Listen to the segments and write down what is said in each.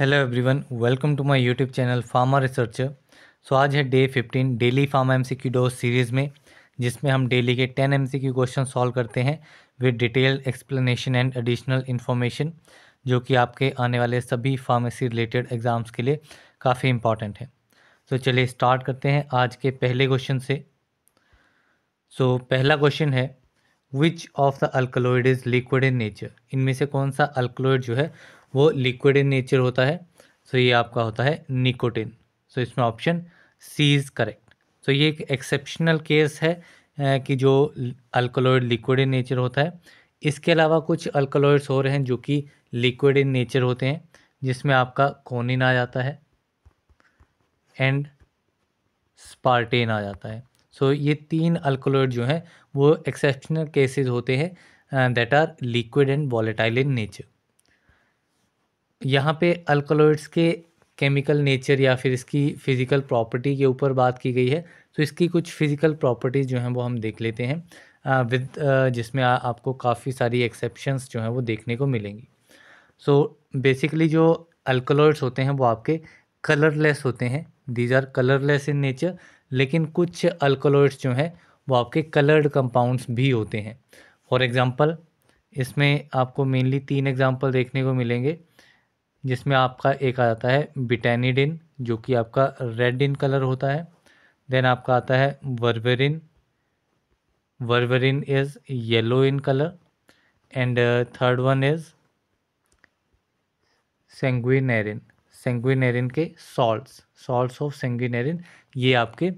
Hello everyone welcome to my YouTube channel pharma researcher so आज है day 15 daily pharma MCQ dose series में जिसमें हम daily के 10 एमसीक्यू क्वेश्चन सॉल्व करते हैं with detailed explanation and additional information जो कि आपके आने वाले सभी फार्मेसी रिलेटेड एग्ज़ाम्स के लिए काफ़ी इंपॉर्टेंट है। तो so, चलिए स्टार्ट करते हैं आज के पहले क्वेश्चन से। सो so, पहला क्वेश्चन है which of the alkaloid is liquid in nature इनमें से कौन सा अल्कलोइड जो है वो लिक्विड इन नेचर होता है सो ये आपका होता है निकोटिन सो इसमें option C is correct so ये एक एक्सेप्शनल केस है कि जो अल्कलॉइड लिक्विड इन नेचर होता है। इसके अलावा कुछ अल्कलॉइड्स और हैं जो कि लिक्विड इन नेचर होते हैं जिसमें आपका कोनिन आ जाता है एंड स्पार्टेन आ जाता है। सो so, ये तीन अल्कोलॉइड जो हैं वो एक्सेप्शनल केसेस होते हैं that are liquid and volatile in nature यहाँ पे अल्कोलॉइड्स के केमिकल नेचर या फिर इसकी फ़िज़िकल प्रॉपर्टी के ऊपर बात की गई है तो इसकी कुछ फ़िज़िकल प्रॉपर्टीज़ जो हैं वो हम देख लेते हैं विद जिसमें आ, आपको काफ़ी सारी एक्सेप्शंस जो हैं वो देखने को मिलेंगी। सो so, बेसिकली जो अल्कोलॉइड्स होते हैं वो आपके कलरलेस होते हैं। These are colourless in nature लेकिन कुछ अल्कोलॉइड्स जो हैं वो आपके कलर्ड कंपाउंड्स भी होते हैं। फॉर एग्ज़ाम्पल इसमें आपको मेनली तीन एग्ज़ाम्पल देखने को मिलेंगे। जिसमें आपका एक आ जाता है बिटेनिडिन जो कि आपका रेड इन कलर होता है। देन आपका आता है वर्वेरिन। वर्वेरिन is yellow in colour and third one is सेंगुइनेरिन सेंगुइनेरिन के सॉल्ट्स सॉल्ट्स ऑफ़ सेंगुइनेरिन ये आपके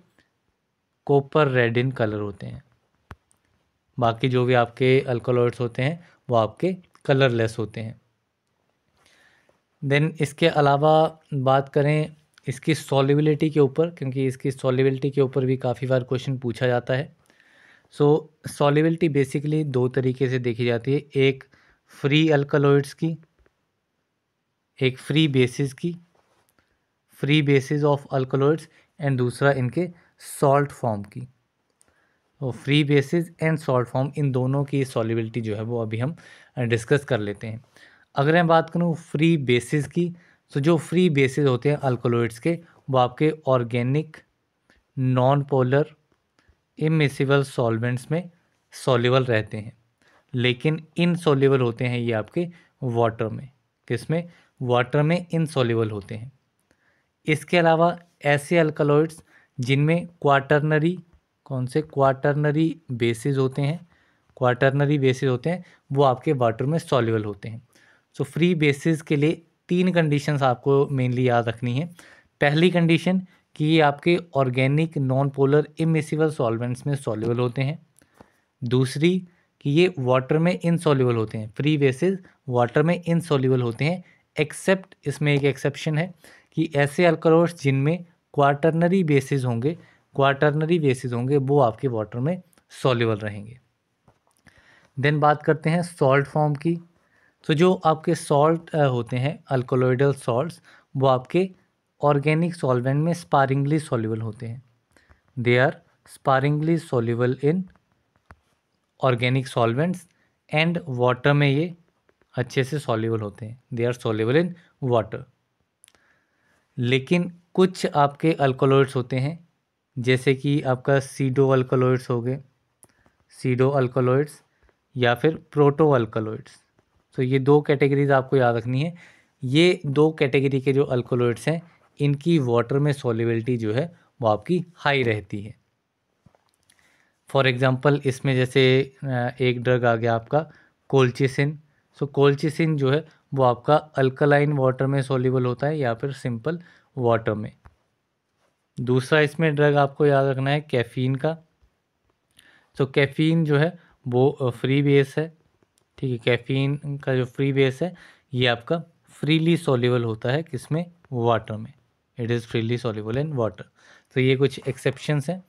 कॉपर रेड इन कलर होते हैं। बाकी जो भी आपके अल्कोलॉइड्स होते हैं, वो आपके कलरलेस होते हैं। देन इसके अलावा बात करें इसकी सॉलिबिलिटी के ऊपर, क्योंकि इसकी सॉलिबिलिटी के ऊपर भी काफ़ी बार क्वेश्चन पूछा जाता है। सो सॉलिबिलिटी बेसिकली दो तरीके से देखी जाती है। एक फ्री अल्कलॉइड्स की, एक फ्री बेसिस की free basis of alkaloids and दूसरा इनके सॉल्ट फॉर्म की। तो free basis and salt form इन दोनों की सॉलिबिलिटी जो है वो अभी हम डिस्कस कर लेते हैं। अगर मैं बात करूँ फ्री बेसिस की तो जो फ्री बेसिस होते हैं अल्कोलॉइड्स के, वो आपके organic non polar immiscible solvents में सॉल्युबल रहते हैं। लेकिन इनसॉल्युबल होते हैं ये आपके वाटर में। किसमें? वाटर में इनसॉल्युबल होते हैं। इसके अलावा ऐसे अल्कलॉइड्स जिनमें क्वाटरनरी कौन से? क्वाटरनरी बेसिस होते हैं। क्वाटरनरी बेसिस होते हैं, वो आपके वाटर में सॉल्युबल होते हैं। सो फ्री बेसिस के लिए तीन कंडीशंस आपको मेनली याद रखनी है। पहली कंडीशन कि ये आपके organic non polar immiscible solvents में सॉल्युबल होते हैं। दूसरी कि ये वाटर में इनसॉल्युबल होते हैं। फ्री बेसिस वाटर में इनसॉल्युबल होते हैं एक्सेप्ट इसमें एक एक्सेप्शन है कि ऐसे अल्कलोड्स जिनमें क्वार्टरनरी बेसिस होंगे क्वार्टरनरी बेसिस होंगे, वो आपके वाटर में सॉल्युबल रहेंगे। देन बात करते हैं सॉल्ट फॉर्म की। तो जो आपके सॉल्ट होते हैं अल्कोलोइडल सॉल्ट्स वो आपके ऑर्गेनिक सॉल्वेंट में स्पारिंगली सॉल्युबल होते हैं। They are sparingly soluble in organic solvents and water में ये अच्छे से सॉल्युबल होते हैं। They are soluble in water लेकिन कुछ आपके अल्कोलॉइड्स होते हैं, जैसे कि आपका सीडो अल्कोलॉइड्स हो गए सीडो अल्कोलॉइड्स या फिर प्रोटो अल्कोलॉइड्स तो ये दो कैटेगरीज आपको याद रखनी है। ये दो कैटेगरी के जो अल्कोलॉइड्स हैं इनकी वाटर में सॉलिबिलिटी जो है वो आपकी हाई रहती है। फॉर एग्ज़ाम्पल इसमें जैसे एक ड्रग आ गया आपका कोल्चिसिन सो कोल्चिसिन जो है वो आपका अल्कलाइन वाटर में सोलिबल होता है या फिर सिंपल वाटर में। दूसरा इसमें ड्रग आपको याद रखना है कैफ़ीन का। सो so, कैफ़ीन जो है वो फ्री बेस है। ठीक है, कैफ़ीन का जो फ्री बेस है, ये आपका फ्रीली सॉल्युबल होता है किसमें? वाटर में. It is freely soluble in water तो ये कुछ एक्सेप्शंस हैं।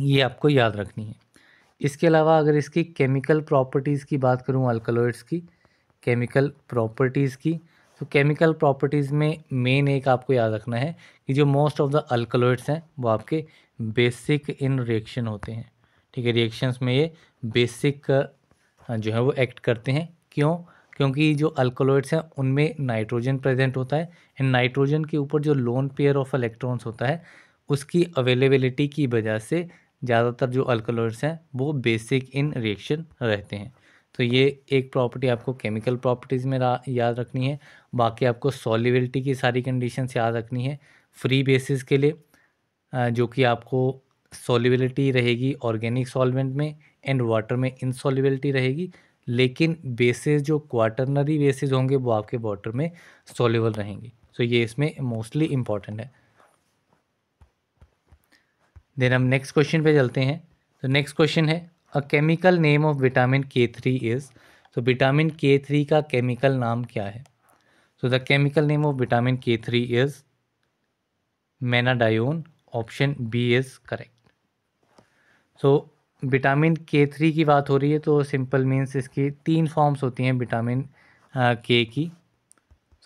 ये आपको याद रखनी है। इसके अलावा अगर इसकी केमिकल प्रॉपर्टीज़ की बात करूँ अल्कलॉइड्स की केमिकल प्रॉपर्टीज़ की तो केमिकल प्रॉपर्टीज़ में मेन एक आपको याद रखना है कि जो मोस्ट ऑफ़ द अल्कलॉइड्स हैं, वो आपके बेसिक इन रिएक्शन होते हैं। ठीक है रिएक्शंस में ये बेसिक जो है वो एक्ट करते हैं। क्यों? क्योंकि जो अल्कोलॉइड्स हैं, उनमें नाइट्रोजन प्रेजेंट होता है। एंड नाइट्रोजन के ऊपर जो लोन पेयर ऑफ़ इलेक्ट्रॉन्स होता है, उसकी अवेलेबिलिटी की वजह से ज़्यादातर जो अल्कोलॉइड्स हैं, वो बेसिक इन रिएक्शन रहते हैं। तो ये एक प्रॉपर्टी आपको केमिकल प्रॉपर्टीज़ में याद रखनी है। बाकी आपको सॉलिबिलिटी की सारी कंडीशंस याद रखनी है। फ्री बेसिस के लिए जो कि आपको सॉलिबिलिटी रहेगी ऑर्गेनिक सॉल्वेंट में। एंड वाटर में इनसॉलिबिलिटी रहेगी, लेकिन बेसिस जो क्वाटरनरी बेसिस होंगे, वो आपके वाटर में सॉल्युबल रहेंगे। सो so ये इसमें मोस्टली इंपॉर्टेंट है। देन हम नेक्स्ट क्वेश्चन पे चलते हैं। तो नेक्स्ट क्वेश्चन है, a chemical name of vitamin K three is तो विटामिन के थ्री का केमिकल नाम क्या है? So the chemical name of vitamin K three is menadione, option B is correct. So vitamin K three की बात हो रही है तो सिंपल मीन्स इसकी तीन फॉर्म्स होती हैं विटामिन के की।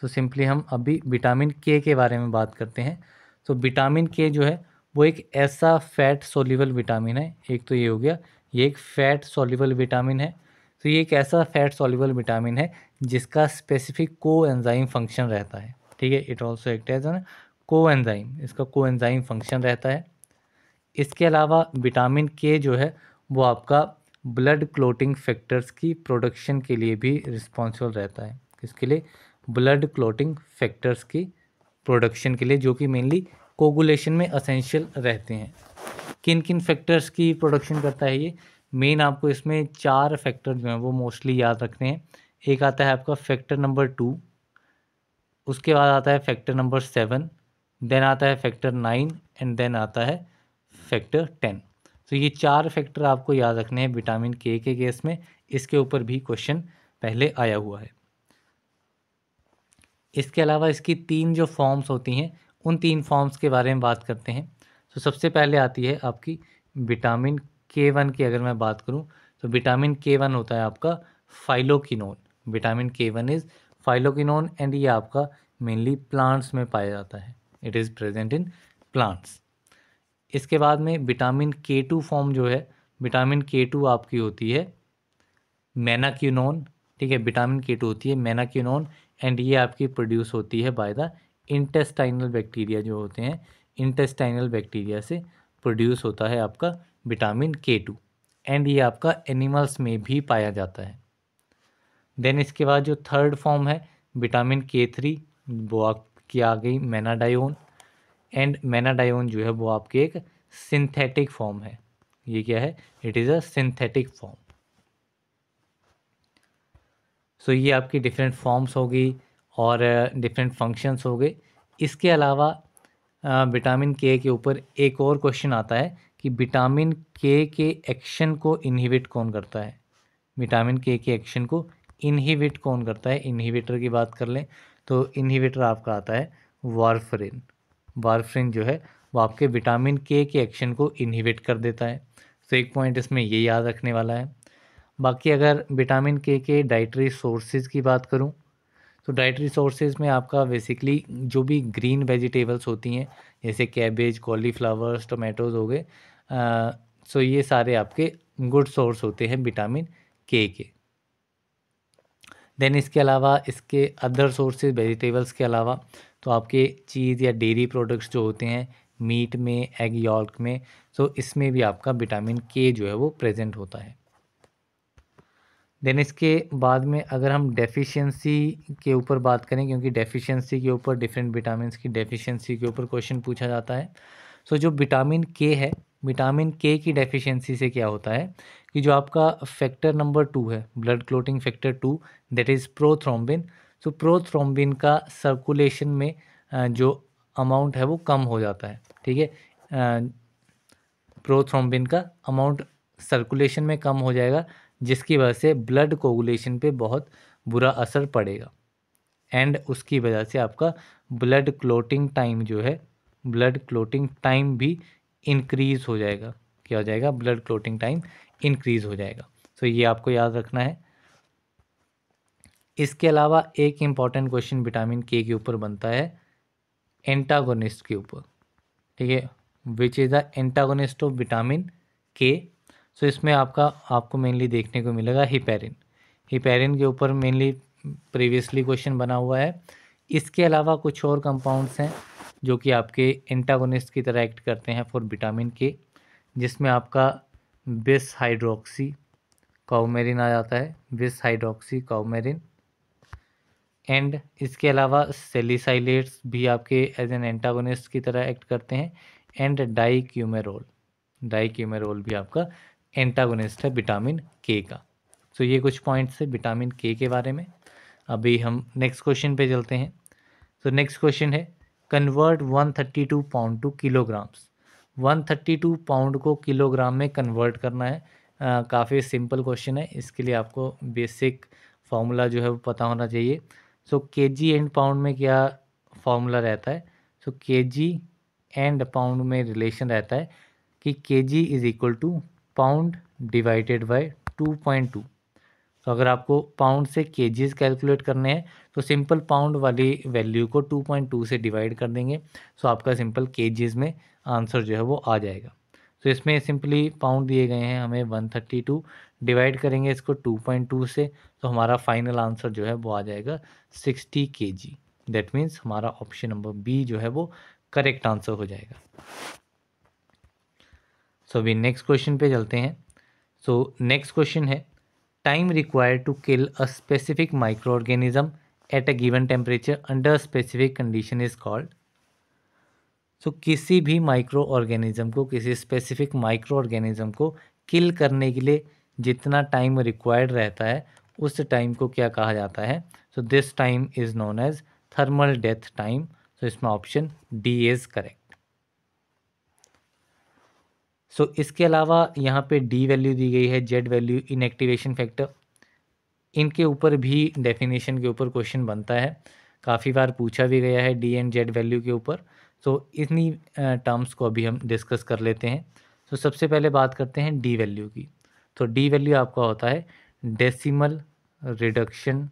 सो so, सिंपली हम अभी विटामिन के के बारे में बात करते हैं। तो विटामिन के जो है वो एक ऐसा फैट सोल्यूबल विटामिन है। एक तो ये हो गया ये एक फैट सोल्यूबल विटामिन है। तो so, ये एक ऐसा फैट सोल्यूबल विटामिन है जिसका स्पेसिफिक को एंजाइम फ़ंक्शन रहता है। ठीक है it also act as coenzyme इसका को एंजाइम फ़ंक्शन रहता है। इसके अलावा विटामिन के जो है, वो आपका ब्लड क्लोटिंग फैक्टर्स की प्रोडक्शन के लिए भी रिस्पॉन्सिबल रहता है। किसके लिए ब्लड क्लोटिंग फैक्टर्स की प्रोडक्शन के लिए, जो कि मेनली कोगुलेशन में असेंशियल रहते हैं। किन किन फैक्टर्स की प्रोडक्शन करता है ये? मेन आपको इसमें चार फैक्टर जो हैं, वो मोस्टली याद रखने हैं। एक आता है आपका फैक्टर नंबर टू उसके बाद आता है फैक्टर नंबर सेवन देन आता है फैक्टर नाइन एंड देन आता है फैक्टर टेन तो ये चार फैक्टर आपको याद रखने हैं विटामिन के के केस में। इसके ऊपर भी क्वेश्चन पहले आया हुआ है। इसके अलावा इसकी तीन जो फॉर्म्स होती हैं, उन तीन फॉर्म्स के बारे में बात करते हैं। तो सबसे पहले आती है आपकी विटामिन के वन की अगर मैं बात करूँ तो विटामिन के वन होता है आपका phylloquinone vitamin K one is phylloquinone and ये आपका मेनली प्लांट्स में पाया जाता है। It is present in plants इसके बाद में विटामिन के टू फॉर्म जो है, विटामिन के टू आपकी होती है मैनाक्यूनोन ठीक है, विटामिन के टू होती है मैनाक्यूनोन एंड ये आपकी प्रोड्यूस होती है बाय द इंटेस्टाइनल बैक्टीरिया जो होते हैं इंटेस्टाइनल बैक्टीरिया से प्रोड्यूस होता है आपका विटामिन के टू एंड ये आपका एनिमल्स में भी पाया जाता है। देन इसके बाद जो थर्ड फॉर्म है, विटामिन के थ्री वो आपकी आ गई मैनाडायोन एंड मैनाडायोन जो है वो आपके एक सिंथेटिक फॉर्म है। ये क्या है? It is a synthetic form so ये आपकी डिफरेंट फॉर्म्स होगी और डिफरेंट फ़ंक्शंस हो गए इसके अलावा विटामिन के के ऊपर एक और क्वेश्चन आता है कि विटामिन के के एक्शन को इनहिबिट कौन करता है? विटामिन के के एक्शन को इनहिबिट कौन करता है? इनहिबिटर की बात कर लें तो इनहिबिटर आपका आता है वारफरिन वारफरिन जो है, वो आपके विटामिन के के एक्शन को इनहिबिट कर देता है। तो एक पॉइंट इसमें ये याद रखने वाला है। बाकी अगर विटामिन के के डाइटरी सोर्सेज की बात करूँ तो डाइटरी सोर्सेज में आपका बेसिकली जो भी ग्रीन वेजिटेबल्स होती हैं, जैसे कैबेज कॉलीफ्लावर्स टोमेटोज़ हो गए सो ये सारे आपके गुड सोर्स होते हैं विटामिन के के। देन इसके अलावा, इसके अदर सोर्सेज वेजिटेबल्स के अलावा तो आपके चीज़ या डेयरी प्रोडक्ट्स जो होते हैं मीट में एग यॉल्क में सो इसमें भी आपका विटामिन के जो है वो प्रेजेंट होता है। देन इसके बाद में अगर हम डेफिशिएंसी के ऊपर बात करें क्योंकि डेफिशिएंसी के ऊपर डिफरेंट विटामिन की डेफिशिएंसी के ऊपर क्वेश्चन पूछा जाता है। सो so, जो विटामिन के है विटामिन के की डेफिशिएंसी से क्या होता है कि जो आपका फैक्टर नंबर टू है blood clotting factor two that is prothrombin so prothrombin का सर्कुलेशन में जो अमाउंट है वो कम हो जाता है, ठीक है? प्रोथ्रोम्बिन का अमाउंट सर्कुलेशन में कम हो जाएगा, जिसकी वजह से ब्लड कोगुलेशन पे बहुत बुरा असर पड़ेगा। एंड उसकी वजह से आपका ब्लड क्लोटिंग टाइम जो है ब्लड क्लोटिंग टाइम भी इंक्रीज़ हो जाएगा, क्या हो जाएगा? ब्लड क्लोटिंग टाइम इंक्रीज़ हो जाएगा। तो ये आपको याद रखना है। इसके अलावा एक इंपॉर्टेंट क्वेश्चन विटामिन के के ऊपर बनता है एंटागोनिस्ट के ऊपर। ठीक है? Which is the antagonist of vitamin K so इसमें आपका, आपको मेनली देखने को मिलेगा हिपेरिन हिपेरिन के ऊपर मेनली प्रीवियसली क्वेश्चन बना हुआ है। इसके अलावा कुछ और कंपाउंड्स हैं जो कि आपके एंटागोनिस्ट की तरह एक्ट करते हैं फॉर विटामिन के जिसमें आपका बिस हाइड्रोक्सी काउमेरिन आ जाता है। बिस हाइड्रोक्सी काउमेरिन एंड इसके अलावा सेलिसाइलेट्स भी आपके एज एन एंटागोनिस्ट की तरह एक्ट करते हैं and dicoumarol dicoumarol भी आपका एंटागोनिस्ट है विटामिन के का। सो so, ये कुछ पॉइंट्स है विटामिन के के बारे में। अभी हम नेक्स्ट क्वेश्चन पे चलते हैं। तो नेक्स्ट क्वेश्चन है convert 132 pound to kilograms 132 pound को किलोग्राम में कन्वर्ट करना है। काफ़ी सिंपल क्वेश्चन है। इसके लिए आपको बेसिक फार्मूला जो है वो पता होना चाहिए। सो के जी एंड पाउंड में क्या फार्मूला रहता है? So K G and pound में रिलेशन रहता है कि K G is equal to pound divided by two point two. तो अगर आपको पाउंड से के जीज कैलकुलेट करने हैं तो सिंपल पाउंड वाली वैल्यू को टू पॉइंट टू से डिवाइड कर देंगे, सो आपका सिंपल के जीज में आंसर जो है वो आ जाएगा। तो इसमें सिंपली पाउंड दिए गए हैं, हमें वन थर्टी टू डिवाइड करेंगे इसको टू पॉइंट टू से तो हमारा फाइनल आंसर जो है वो आ जाएगा sixty K G that means हमारा ऑप्शन नंबर बी जो है वो करेक्ट आंसर हो जाएगा. सो अभी नेक्स्ट क्वेश्चन पे चलते हैं. सो नेक्स्ट क्वेश्चन है time required to kill a specific microorganism at a given temperature under specific condition is called so किसी भी माइक्रो ऑर्गेनिज्म को, किसी स्पेसिफिक माइक्रो ऑर्गेनिज्म को किल करने के लिए जितना टाइम रिक्वायर्ड रहता है, उस टाइम को क्या कहा जाता है? So this time is known as thermal death time so इसमें option D is correct so इसके अलावा यहाँ पे डी वैल्यू दी गई है जेड वैल्यू इनएक्टिवेशन फैक्टर इनके ऊपर भी डेफिनेशन के ऊपर क्वेश्चन बनता है। काफ़ी बार पूछा भी गया है डी एंड जेड वैल्यू के ऊपर। सो इतनी टर्म्स को अभी हम डिस्कस कर लेते हैं। तो सबसे पहले बात करते हैं डी वैल्यू की। तो डी वैल्यू आपका होता है decimal reduction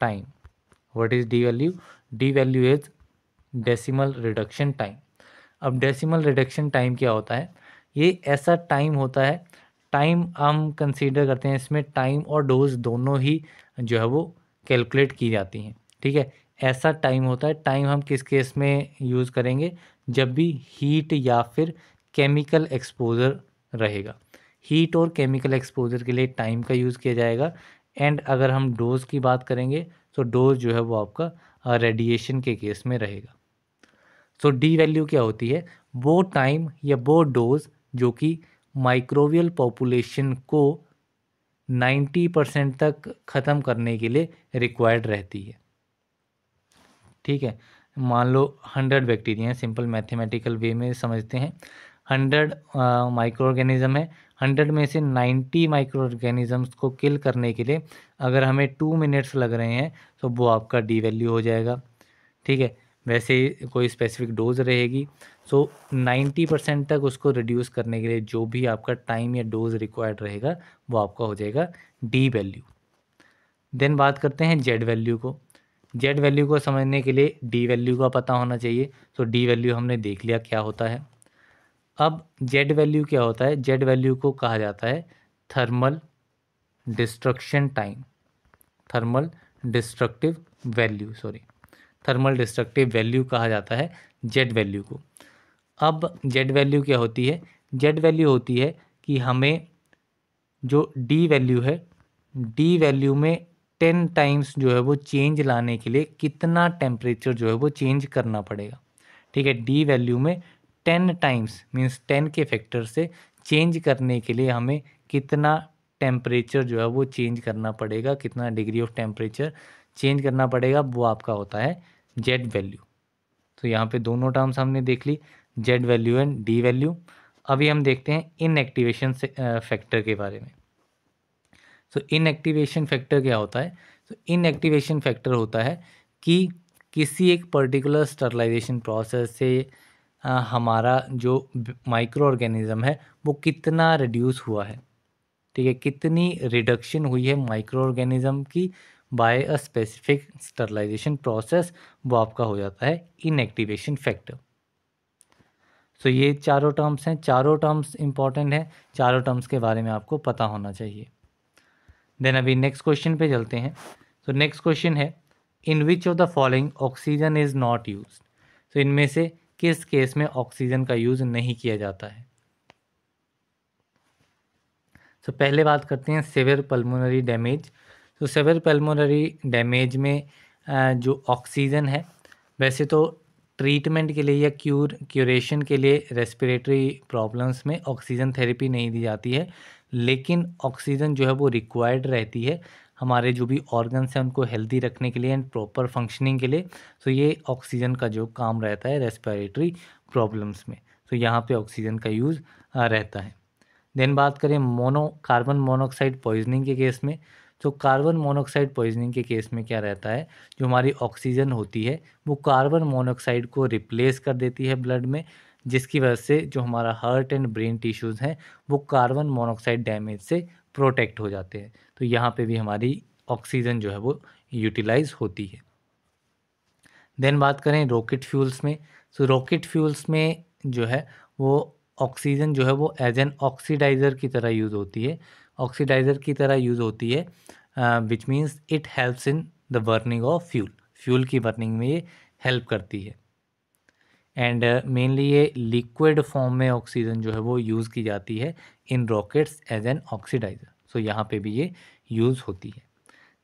time what is D value D value is decimal reduction time अब डेसिमल रिडक्शन टाइम क्या होता है? ये ऐसा टाइम होता है टाइम हम कंसीडर करते हैं, इसमें टाइम और डोज दोनों ही जो है वो कैलकुलेट की जाती हैं। ठीक है? ऐसा टाइम होता है टाइम हम किस केस में यूज़ करेंगे? जब भी हीट या फिर केमिकल एक्सपोज़र रहेगा। हीट और केमिकल एक्सपोज़र के लिए टाइम का यूज़ किया जाएगा। एंड अगर हम डोज़ की बात करेंगे तो डोज जो है वो आपका रेडिएशन के केस में रहेगा। सो डी वैल्यू क्या होती है? वो टाइम या वो डोज जो कि माइक्रोवियल पॉपुलेशन को 90 परसेंट तक ख़त्म करने के लिए रिक्वायर्ड रहती है। ठीक है। मान लो हंड्रेड बैक्टीरिया हैं, सिंपल मैथमेटिकल वे में समझते हैं। हंड्रेड माइक्रो ऑर्गेनिज़म है। हंड्रेड में से नाइन्टी माइक्रो ऑर्गेनिज़म्स को किल करने के लिए अगर हमें टू मिनट्स लग रहे हैं तो वो आपका डी वैल्यू हो जाएगा। ठीक है, वैसे कोई स्पेसिफिक डोज रहेगी। सो नाइन्टी परसेंट तक उसको रिड्यूस करने के लिए जो भी आपका टाइम या डोज रिक्वायर्ड रहेगा, वो आपका हो जाएगा डी वैल्यू देन बात करते हैं जेड वैल्यू को। जेड वैल्यू को समझने के लिए डी वैल्यू का पता होना चाहिए। तो डी वैल्यू हमने देख लिया क्या होता है। अब जेड वैल्यू क्या होता है? जेड वैल्यू को कहा जाता है thermal destruction time thermal destructive value sorry thermal destructive value कहा जाता है जेड वैल्यू को। अब जेड वैल्यू क्या होती है? जेड वैल्यू होती है कि हमें जो डी वैल्यू है डी वैल्यू में टेन टाइम्स जो है वो चेंज लाने के लिए कितना टेम्परेचर जो है वो चेंज करना पड़ेगा। ठीक है डी वैल्यू में टेन टाइम्स मीन्स टेन के फैक्टर से चेंज करने के लिए हमें कितना टेम्परेचर जो है वो चेंज करना पड़ेगा, कितना डिग्री ऑफ़ टेम्परेचर चेंज करना पड़ेगा, वो आपका होता है जेड वैल्यू तो यहाँ पे दोनों टर्म्स हमने देख ली Z value and D value अभी हम देखते हैं इन एक्टिवेशन फैक्टर के बारे में। सो इनएक्टिवेशन फैक्टर क्या होता है? तो इनएक्टिवेशन फैक्टर होता है कि किसी एक पर्टिकुलर स्टरलाइजेशन प्रोसेस से आ, हमारा जो माइक्रो ऑर्गेनिज़म है वो कितना रिड्यूस हुआ है। ठीक है? कितनी रिडक्शन हुई है माइक्रो ऑर्गेनिज़म की by a specific sterilisation process वो आपका हो जाता है इनएक्टिवेशन फैक्टर सो ये चारों टर्म्स हैं। चारों टर्म्स इंपॉर्टेंट हैं। चारों टर्म्स के बारे में आपको पता होना चाहिए। देन अभी नेक्स्ट क्वेश्चन पे चलते हैं। तो नेक्स्ट क्वेश्चन है in which of the following oxygen is not use तो इनमें से किस केस में ऑक्सीजन का यूज़ नहीं किया जाता है? तो पहले बात करते हैं सेवियर पल्मोनरी डैमेज तो सेवियर पल्मोनरी डैमेज में जो ऑक्सीजन है, वैसे तो ट्रीटमेंट के लिए या क्यूर क्यूरेशन के लिए रेस्पिरेटरी प्रॉब्लम्स में ऑक्सीजन थेरेपी नहीं दी जाती है। लेकिन ऑक्सीजन जो है वो रिक्वायर्ड रहती है हमारे जो भी ऑर्गन्स हैं उनको हेल्दी रखने के लिए एंड प्रॉपर फंक्शनिंग के लिए। तो ये ऑक्सीजन का जो काम रहता है रेस्पिरेटरी प्रॉब्लम्स में। तो यहाँ पे ऑक्सीजन का यूज़ रहता है। देन बात करें मोनो कार्बन मोनोऑक्साइड पॉइजनिंग के केस में। तो कार्बन मोनोऑक्साइड पॉइजनिंग के केस में क्या रहता है? जो हमारी ऑक्सीजन होती है, वो कार्बन मोनोऑक्साइड को रिप्लेस कर देती है ब्लड में। जिसकी वजह से जो हमारा हार्ट एंड ब्रेन टिश्यूज़ हैं, वो कार्बन मोनोऑक्साइड डैमेज से प्रोटेक्ट हो जाते हैं। तो यहाँ पे भी हमारी ऑक्सीजन जो है वो यूटिलाइज होती है। देन बात करें रॉकेट फ्यूल्स में। तो रॉकेट फ्यूल्स में जो है, वो ऑक्सीजन जो है वो एज एन ऑक्सीडाइज़र की तरह यूज़ होती है। ऑक्सीडाइज़र की तरह यूज़ होती है which means it helps in the burning of fuel fuel की बर्निंग में ये हेल्प करती है। एंड मेनली uh, ये लिक्विड फॉर्म में ऑक्सीजन जो है वो यूज़ की जाती है in rockets as an oxidiser so यहाँ पे भी ये यूज़ होती है।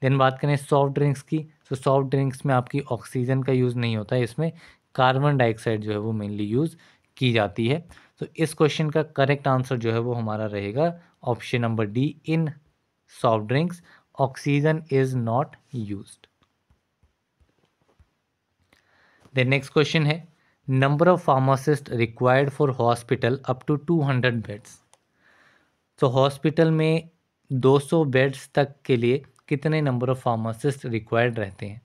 देन बात करें सॉफ्ट ड्रिंक्स की तो सॉफ्ट ड्रिंक्स में आपकी ऑक्सीजन का यूज़ नहीं होता है। इसमें कार्बन डाइऑक्साइड जो है वो मेनली यूज़ की जाती है। तो so, इस क्वेश्चन का करेक्ट आंसर जो है वो हमारा रहेगा option number D in soft drinks oxygen is not use the next question है। Number of pharmacist required for hospital up to 200 beds तो हॉस्पिटल में 200 बेड्स तक के लिए कितने नंबर ऑफ़ फार्मासिस्ट रिक्वायर्ड रहते हैं?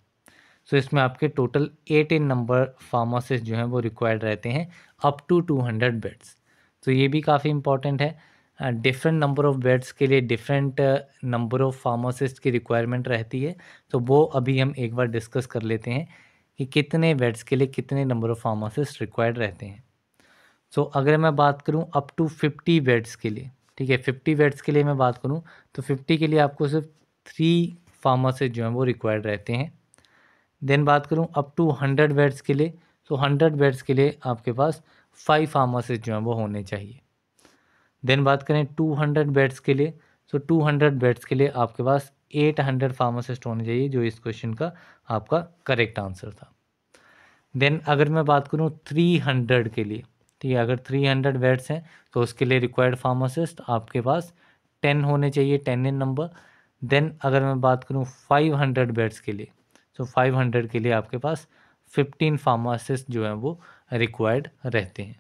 सो so, इसमें आपके total eight in number pharmacist जो हैं वो रिक्वायर्ड रहते हैं up to two hundred beds तो ये भी काफ़ी इंपॉर्टेंट है। डिफरेंट नंबर ऑफ़ बेड्स के लिए डिफरेंट नंबर ऑफ़ फार्मासिस्ट की रिक्वायरमेंट रहती है। तो वो अभी हम एक बार डिस्कस कर लेते हैं। कि कितने बेड्स के लिए कितने नंबर ऑफ़ फार्मासिस्ट रिक्वायर्ड रहते हैं। सो so, अगर मैं बात करूँ अप टू फिफ्टी बेड्स के लिए ठीक है फिफ्टी बेड्स के लिए मैं बात करूँ तो फिफ्टी के लिए आपको सिर्फ़ थ्री फार्मासिस्ट जो हैं वो रिक्वायर्ड रहते हैं। देन बात करूँ अप टू हंड्रेड बेड्स के लिए तो हंड्रेड बेड्स के लिए आपके पास फाइव फार्मासिस्ट जो हैं वो होने चाहिए। देन बात करें टू हंड्रेड बेड्स के लिए तो टू हंड्रेड बेड्स के लिए आपके पास एट हंड्रेड फार्मासिस्ट होने चाहिए जो इस क्वेश्चन का आपका करेक्ट आंसर था। देन अगर मैं बात करूँ थ्री हंड्रेड के लिए ठीक है अगर थ्री हंड्रेड बेड्स हैं तो उसके लिए रिक्वायर्ड फार्मासिस्ट आपके पास टेन होने चाहिए टेन इन नंबर देन अगर मैं बात करूँ फाइव हंड्रेड बेड्स के लिए तो फाइव हंड्रेड के लिए आपके पास फिफ्टीन फार्मासिस्ट जो हैं वो रिक्वायर्ड रहते हैं।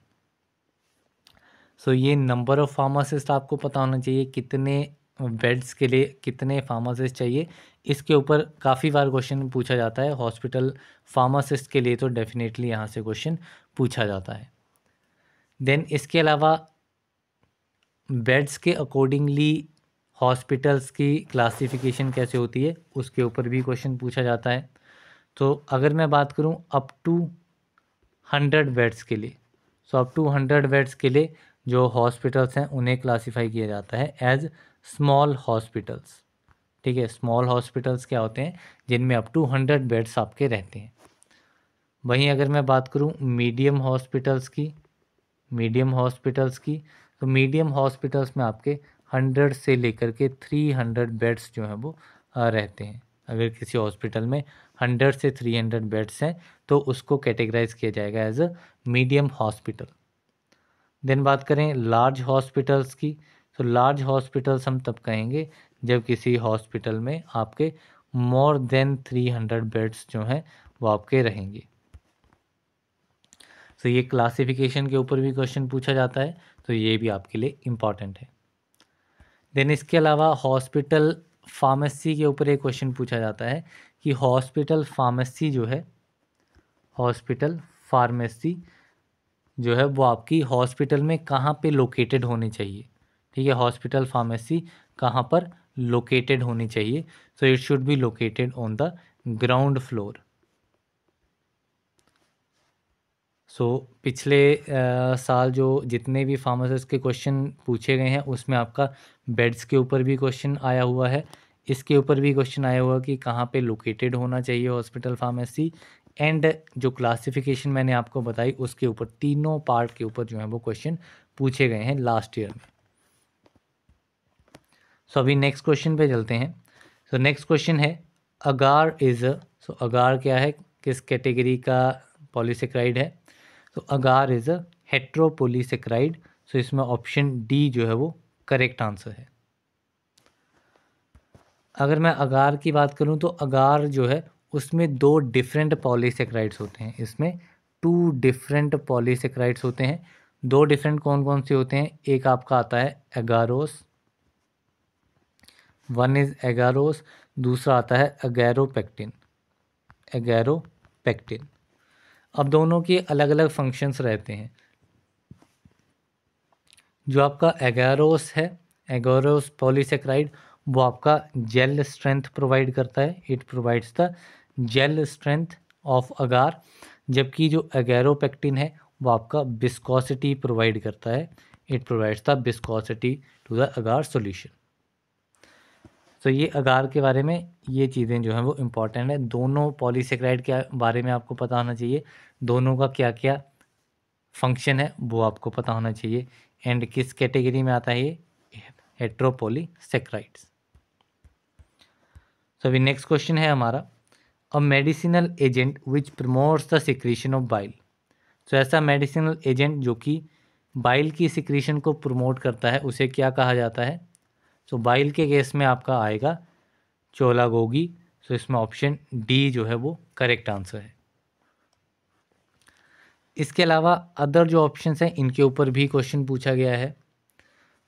सो so, ये नंबर ऑफ़ फार्मासिस्ट आपको पता होना चाहिए कितने बेड्स के लिए कितने फार्मासिस्ट चाहिए? इसके ऊपर काफ़ी बार क्वेश्चन पूछा जाता है। हॉस्पिटल फार्मासिस्ट के लिए तो डेफिनेटली यहाँ से क्वेश्चन पूछा जाता है। देन इसके अलावा बेड्स के अकॉर्डिंगली हॉस्पिटल्स की क्लासिफिकेशन कैसे होती है, उसके ऊपर भी क्वेश्चन पूछा जाता है। तो अगर मैं बात करूँ अप टू हंड्रेड बेड्स के लिए so up to hundred beds के लिए जो हॉस्पिटल्स हैं, उन्हें क्लासिफाई किया जाता है एज स्मॉल हॉस्पिटल्स ठीक है स्मॉल हॉस्पिटल्स क्या होते हैं? जिनमें अप टू हंड्रेड बेड्स आपके रहते हैं। वहीं अगर मैं बात करूँ मीडियम हॉस्पिटल्स की मीडियम हॉस्पिटल्स की तो मीडियम हॉस्पिटल्स में आपके हंड्रेड से लेकर के थ्री हंड्रेड बेड्स जो हैं वो रहते हैं। अगर किसी हॉस्पिटल में हंड्रेड से थ्री हंड्रेड बेड्स हैं तो उसको कैटेगराइज किया जाएगा as a medium hospital then बात करें लार्ज हॉस्पिटल्स की तो लार्ज हॉस्पिटल्स हम तब कहेंगे जब किसी हॉस्पिटल में आपके more than three hundred beds जो हैं, वो आपके रहेंगे। तो ये क्लासिफिकेशन के ऊपर भी क्वेश्चन पूछा जाता है तो ये भी आपके लिए इंपॉर्टेंट है। देन इसके अलावा हॉस्पिटल फार्मेसी के ऊपर एक क्वेश्चन पूछा जाता है कि हॉस्पिटल फार्मेसी जो है हॉस्पिटल फार्मेसी जो है, वो आपकी हॉस्पिटल में कहाँ पे लोकेटेड होनी चाहिए? ठीक है हॉस्पिटल फार्मेसी कहाँ पर लोकेटेड होनी चाहिए? So it should be located on the ground floor so पिछले आ, साल जो जितने भी फार्मासिस्ट के क्वेश्चन पूछे गए हैं उसमें आपका बेड्स के ऊपर भी क्वेश्चन आया हुआ है। इसके ऊपर भी क्वेश्चन आया हुआ कि कहाँ पे लोकेटेड होना चाहिए हॉस्पिटल फार्मेसी एंड जो क्लासिफिकेशन मैंने आपको बताई उसके ऊपर तीनों पार्ट के ऊपर जो है वो क्वेश्चन पूछे गए हैं लास्ट ईयर में। सो अभी नेक्स्ट क्वेश्चन पे चलते हैं। सो नेक्स्ट क्वेश्चन है अगार इज़ सो अगार क्या है? किस कैटेगरी का पॉलीसेक्राइड है? तो अगार इज़ अ हेट्रोपोलीसेक्राइड सो इसमें ऑप्शन डी जो है वो करेक्ट आंसर है। अगर मैं अगार की बात करूँ तो अगार जो है, उसमें दो डिफरेंट पॉलीसेक्राइड्स होते हैं। इसमें टू डिफरेंट पॉलीसेक्राइड्स होते हैं। दो डिफरेंट कौन कौन से होते हैं? एक आपका आता है एगारोस वन इज़ एगारोस दूसरा आता है अगैरोपेक्टिन एगैरोपेक्टिन अब दोनों के अलग अलग फ़ंक्शंस रहते हैं। जो आपका एगारोस है एगारोस पॉलीसेक्राइड वो आपका जेल स्ट्रेंथ प्रोवाइड करता है। It provides the gel strength of agar जबकि जो एगैरोपेक्टिन है, वो आपका बिस्कॉसिटी प्रोवाइड करता है। It provides the viscosity to the agar solution तो ये अगार के बारे में ये चीज़ें जो हैं वो इंपॉर्टेंट है। दोनों पॉलीसेक्राइड के बारे में आपको पता होना चाहिए। दोनों का क्या क्या फ़ंक्शन है वो आपको पता होना चाहिए। एंड किस कैटेगरी में आता है ये? हेट्रोपोली हेट्रोपोलीसेक्राइड्स सो अभी नेक्स्ट क्वेश्चन है हमारा। A medicinal agent which promotes the secretion of bile तो ऐसा मेडिसिनल एजेंट जो कि बाइल की सिक्रीशन को प्रमोट करता है, उसे क्या कहा जाता है? सो बाइल के केस में आपका आएगा चोला गोगी सो इसमें ऑप्शन डी जो है वो करेक्ट आंसर है। इसके अलावा अदर जो ऑप्शंस हैं, इनके ऊपर भी क्वेश्चन पूछा गया है।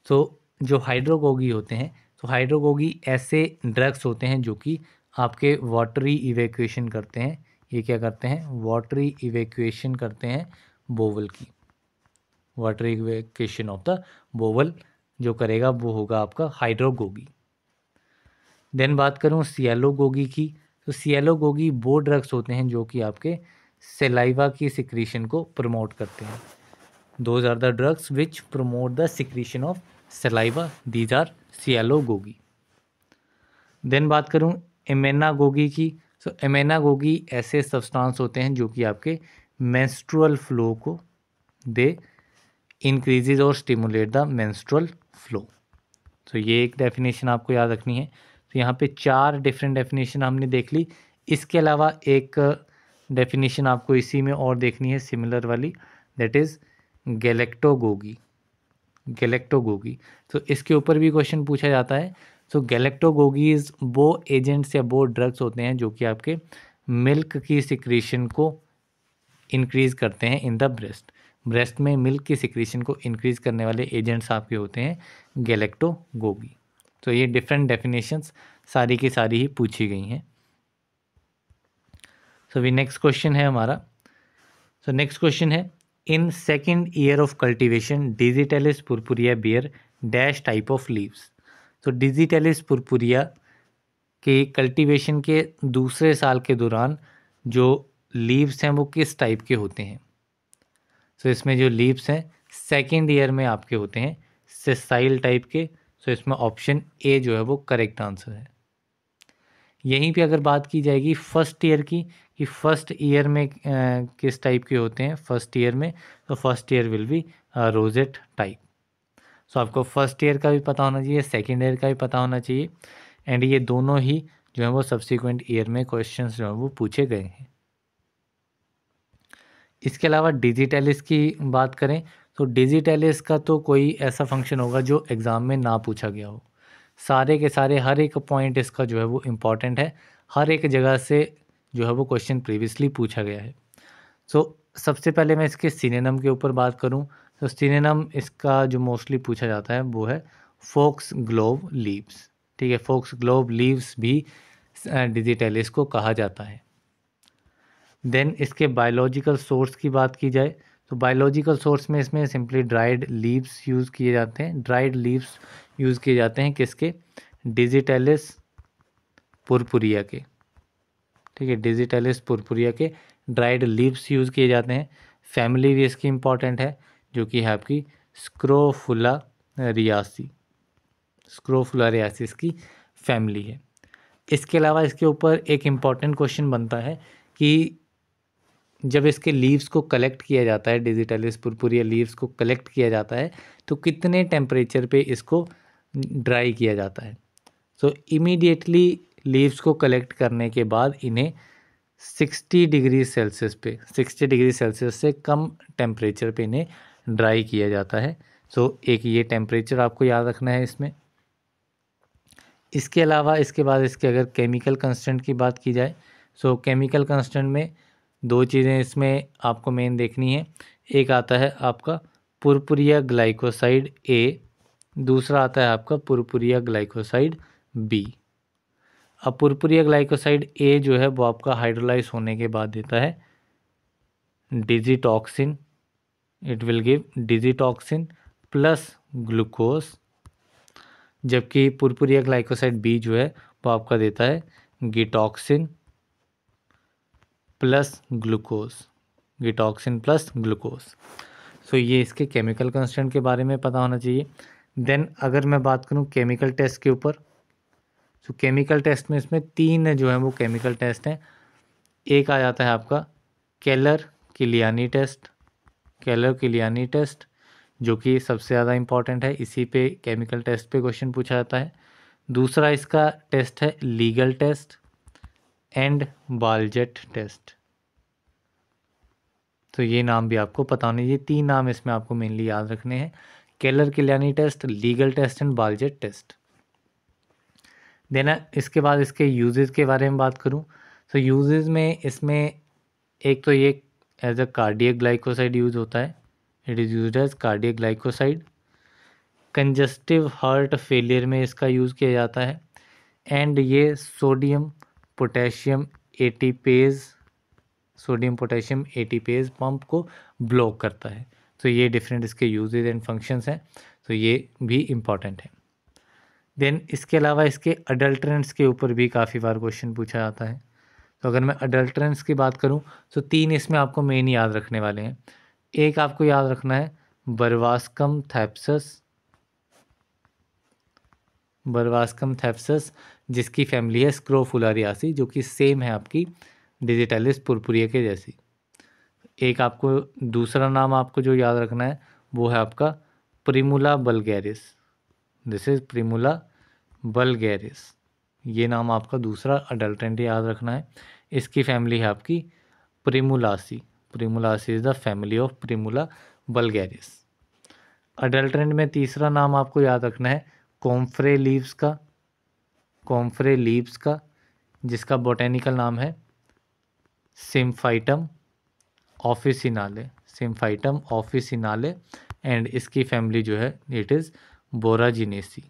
तो जो हाइड्रोगोगी होते हैं तो हाइड्रोगोगी ऐसे ड्रग्स होते हैं जो कि आपके वाटरी इवेक्यूएशन करते हैं। ये क्या करते हैं? वाटरी इवेक्यूएशन करते हैं बोवल की। Watery evacuation of the bowel जो करेगा वो होगा आपका हाइड्रोगोगी। देन बात करूँ सियालोगोगी की तो सियालोगोगी वो ड्रग्स होते हैं जो कि आपके सेलाइवा की सिक्रीशन को प्रमोट करते हैं। Those are the drugs which promote the secretion of saliva these are sialogogues then बात करूँ एमेना गोगी की तो एमेना गोगी ऐसे सब्सटेंस होते हैं जो कि आपके मेंस्ट्रुअल फ्लो को दे इंक्रीजेज और स्टिमुलेट द मेंस्ट्रुअल फ्लो तो ये एक डेफिनेशन आपको याद रखनी है। तो यहाँ पे चार डिफरेंट डेफिनेशन हमने देख ली। इसके अलावा एक डेफिनेशन आपको इसी में और देखनी है सिमिलर वाली दैट इज़ गैलेक्टोगोगी गैलेक्टोगोगी तो इसके ऊपर भी क्वेश्चन पूछा जाता है। तो गैलेक्टोगोगीज वो एजेंट्स या वो ड्रग्स होते हैं जो कि आपके मिल्क की सिक्रीशन को इंक्रीज़ करते हैं इन द ब्रेस्ट ब्रेस्ट में मिल्क की सिक्रीशन को इंक्रीज़ करने वाले एजेंट्स आपके होते हैं गैलेक्टोगोगी तो ये डिफरेंट डेफिनेशंस सारी की सारी ही पूछी गई हैं। सो वी नेक्स्ट क्वेश्चन है हमारा। सो नेक्स्ट क्वेश्चन है in second year of cultivation digitalis purpurea bear dash type of leaves तो डिजिटेलिस पुरपुरिया के कल्टीवेशन के दूसरे साल के दौरान जो लीव्स हैं वो किस टाइप के होते हैं? सो इसमें जो लीव्स हैं सेकेंड ईयर में आपके होते हैं सिसाइल टाइप के। सो इसमें ऑप्शन ए जो है वो करेक्ट आंसर है। यहीं पे अगर बात की जाएगी फ़र्स्ट ईयर की, कि फ़र्स्ट ईयर में किस टाइप के होते हैं? फ़र्स्ट ईयर में तो first year will be rosette type so आपको फ़र्स्ट ईयर का भी पता होना चाहिए सेकेंड ईयर का भी पता होना चाहिए। एंड ये दोनों ही जो है वो सब्सिक्वेंट ईयर में क्वेश्चन जो है वो पूछे गए हैं। इसके अलावा डिजिटलिस की बात करें तो डिजिटलिस का तो कोई ऐसा फ़ंक्शन होगा जो एग्ज़ाम में ना पूछा गया हो। सारे के सारे हर एक पॉइंट इसका जो है वो इंपॉर्टेंट है। हर एक जगह से जो है वो क्वेश्चन प्रीवियसली पूछा गया है। सो so, सबसे पहले मैं इसके सीनेनम के ऊपर बात करूँ। तो सीनेनम इसका जो मोस्टली पूछा जाता है वो है फोक्स ग्लोब लीव्स ठीक है फोक्स ग्लोब लीव्स भी डिजिटलिस को कहा जाता है। देन इसके बायोलॉजिकल सोर्स की बात की जाए तो बायोलॉजिकल सोर्स में इसमें सिंपली ड्राइड लीव्स यूज़ किए जाते हैं। ड्राइड लीव्स यूज़ किए जाते हैं किसके? डिजिटेलिस पुरपुरिया के। ठीक है डिजिटेलिस पुरपुरिया के ड्राइड लीव्स यूज़ किए जाते हैं। फैमिली भी इसकी इंपॉर्टेंट है, जो कि है आपकी स्क्रोफुला रियासी स्क्रोफुला रियासी इसकी फैमिली है। इसके अलावा इसके ऊपर एक इंपॉर्टेंट क्वेश्चन बनता है कि जब इसके लीव्स को कलेक्ट किया जाता है डिजिटलिस पुरपुरिया लीव्स को कलेक्ट किया जाता है तो कितने टेम्परेचर पे इसको ड्राई किया जाता है? सो इमीडिएटली लीव्स को कलेक्ट करने के बाद इन्हें 60 डिग्री सेल्सियस पे 60 डिग्री सेल्सियस से कम टेम्परेचर पे इन्हें ड्राई किया जाता है। सो so, एक ये टेम्परेचर आपको याद रखना है इसमें। इसके अलावा इसके बाद इसके अगर केमिकल कंस्टेंट की बात की जाए सो केमिकल कंस्टेंट में दो चीज़ें इसमें आपको मेन देखनी है। एक आता है आपका पुरपुरिया ग्लाइकोसाइड ए दूसरा आता है आपका पुरपुरिया ग्लाइकोसाइड बी अब पुरपुरिया ग्लाइकोसाइड ए जो है वो आपका हाइड्रोलाइज होने के बाद देता है digitoxin. It will give digitoxin plus glucose जबकि पुरपुरिया ग्लाइकोसाइड बी जो है वो आपका देता है gitoxin. Plus glucose, gitoxin plus glucose. So ये इसके केमिकल कंस्टेंट के बारे में पता होना चाहिए। देन अगर मैं बात करूँ केमिकल टेस्ट के ऊपर सो केमिकल टेस्ट में इसमें तीन जो है वो केमिकल टेस्ट हैं। एक आ जाता है आपका Keller Kiliani test Keller Kiliani test जो कि सबसे ज़्यादा इंपॉर्टेंट है, इसी पे केमिकल टेस्ट पे क्वेश्चन पूछा जाता है। दूसरा इसका टेस्ट है Legal test and Baljet test. तो ये नाम भी आपको पता होने, ये तीन नाम इसमें आपको मेनली याद रखने हैं। Keller Kiliani test, Legal test and Baljet test. देना इसके बाद इसके यूजेस के बारे में बात करूँ तो यूजेस में इसमें एक तो ये as a cardiac glycoside use होता है। It is use as cardiac glycoside congestive heart failure में इसका यूज़ किया जाता है। एंड ये sodium potassium ATPase, sodium potassium ATPase pump को ब्लॉक करता है। तो ये डिफरेंट इसके यूजेज एंड फ़ंक्शंस हैं। तो ये भी इंपॉर्टेंट है। देन इसके अलावा इसके अडल्ट्रेंट्स के ऊपर भी काफ़ी बार क्वेश्चन पूछा जाता है। तो अगर मैं अडल्ट्रेंट्स की बात करूँ तो तीन इसमें आपको मेन याद रखने वाले हैं। एक आपको याद रखना है, बरवास्कम थैप्सस। बरवास्कम थैप्सस जिसकी फैमिली है स्क्रोफुलारियासी जो कि सेम है आपकी डिजिटलिस पुरपुरिया के जैसी। एक आपको दूसरा नाम आपको जो याद रखना है, वो है आपका Primula vulgaris. This is Primula vulgaris. ये नाम आपका दूसरा अडल्टेंट याद रखना है। इसकी फैमिली है आपकी Primulaceae. Primulaceae is the family of primula vulgaris. Adulterant में तीसरा नाम आपको याद रखना है, कॉम्फ्रे लीव्स का। कॉम्फ्रे लीव्स का जिसका बोटेनिकल नाम है symphytum officinale. Symphytum officinale and इसकी फैमिली जो है it is Boraginaceae.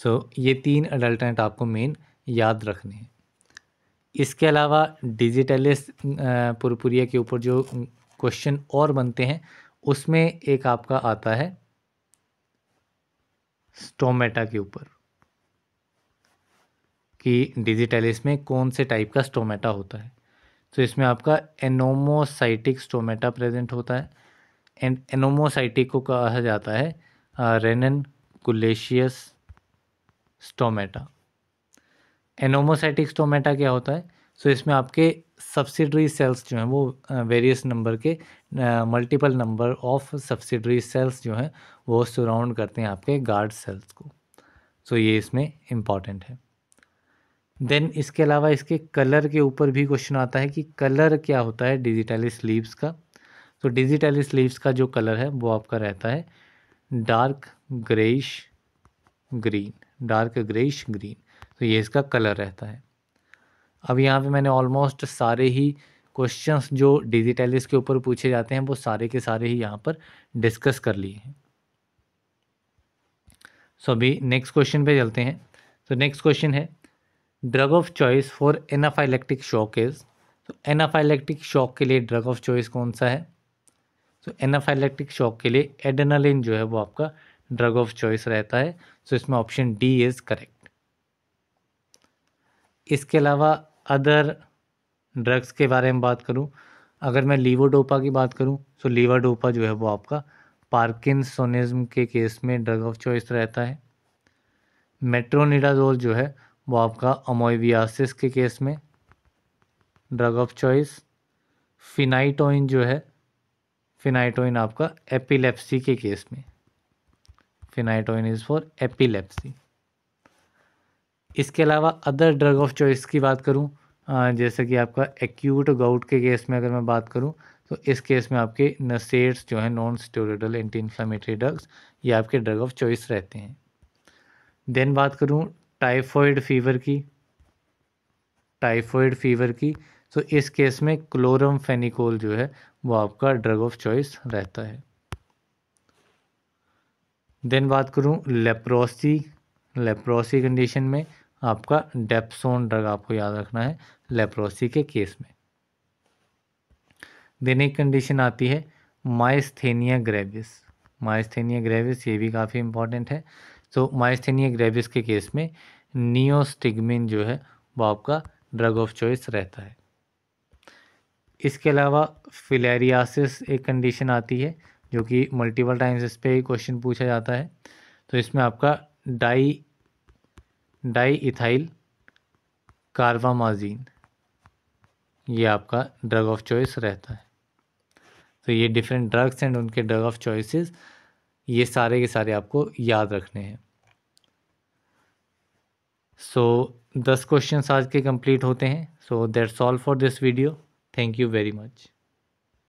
So so, ये तीन अडल्टेंट आपको मेन याद रखने हैं। इसके अलावा डिजिटलिस पुरपुरिया के ऊपर जो क्वेश्चन और बनते हैं उसमें एक आपका आता है स्टोमेटा के ऊपर कि डिजिटलिस में कौन से टाइप का स्टोमेटा होता है। तो इसमें आपका एनोमोसाइटिक स्टोमेटा प्रेजेंट होता है। एंड एनोमोसाइटिक को कहा जाता है ranunculaceous stomata. Anomocytic stomata क्या होता है? सो so, इसमें आपके सब्सिडरी सेल्स जो हैं वो वेरियस नंबर के multiple number of subsidiary cells जो हैं वो सराउंड करते हैं आपके गार्ड सेल्स को। सो so, ये इसमें इंपॉर्टेंट है। देन इसके अलावा इसके कलर के ऊपर भी क्वेश्चन आता है कि कलर क्या होता है डिजिटली स्लीव्स का। तो डिजिटली स्लीव्स का जो कलर है वो आपका रहता है dark greyish green dark greyish green तो ये इसका कलर रहता है। अब यहाँ पे मैंने ऑलमोस्ट सारे ही क्वेश्चंस जो डिजिटलिस के ऊपर पूछे जाते हैं, वो सारे के सारे ही यहाँ पर डिस्कस कर लिए हैं। सो अभी नेक्स्ट क्वेश्चन पे चलते हैं। तो नेक्स्ट क्वेश्चन है drug of choice for anaphylactic shock is तो एनाफाइलेक्टिक शॉक के लिए ड्रग ऑफ़ चॉइस कौन सा है? तो एनाफाइलेक्टिक शॉक के लिए एडेनालिन जो है वो आपका ड्रग ऑफ़ चॉइस रहता है। सो इसमें ऑप्शन डी इज़ करेक्ट इसके अलावा अदर ड्रग्स के बारे में बात करूँ, अगर मैं लीवोडोपा की बात करूँ तो लीवोडोपा जो है वो आपका पार्किंसोनिज्म के केस में ड्रग ऑफ़ चॉइस रहता है। मेट्रोनिडाजोल जो है वो आपका अमोवियासिस के केस में ड्रग ऑफ़ चॉइस। फिनाइटोइन जो है, फिनाइटोइन आपका एपिलेप्सी के केस में। Phenytoin is for epilepsy. इसके अलावा अदर ड्रग ऑफ़ चॉइस की बात करूँ जैसे कि आपका एक्यूट गाउट के केस में अगर मैं बात करूँ तो इस केस में आपके नसेट्स जो है non steroidal anti inflammatory drugs ये आपके ड्रग ऑफ़ चॉइस रहते हैं। देन बात करूँ टाइफॉइड फीवर की टाइफॉइड फीवर की तो इस केस में क्लोरम फेनिकोल जो है, वो आपका ड्रग ऑफ़ चॉइस रहता है। देन बात करूँ लेप्रोसी लेप्रोसी कंडीशन में आपका डेप्सोन ड्रग आपको याद रखना है लेप्रोसी के केस में। देन एक कंडीशन आती है माइस्थेनिया ग्रेविस माइस्थेनिया ग्रेविस ये भी काफ़ी इंपॉर्टेंट है। तो माइस्थेनिया ग्रेविस के केस में नियोस्टिगमिन जो है, वो आपका ड्रग ऑफ़ चॉइस रहता है। इसके अलावा फिलेरियासिस एक कंडीशन आती है, जो कि मल्टीपल टाइम्स इस पर क्वेश्चन पूछा जाता है। तो इसमें आपका डाई डाई इथाइल कार्वामाजीन ये आपका ड्रग ऑफ़ चॉइस रहता है। तो ये डिफरेंट ड्रग्स एंड उनके ड्रग ऑफ़ चॉइसेस ये सारे के सारे आपको याद रखने हैं। सो दस क्वेश्चंस आज के कंप्लीट होते हैं। So that's all for this video thank you very much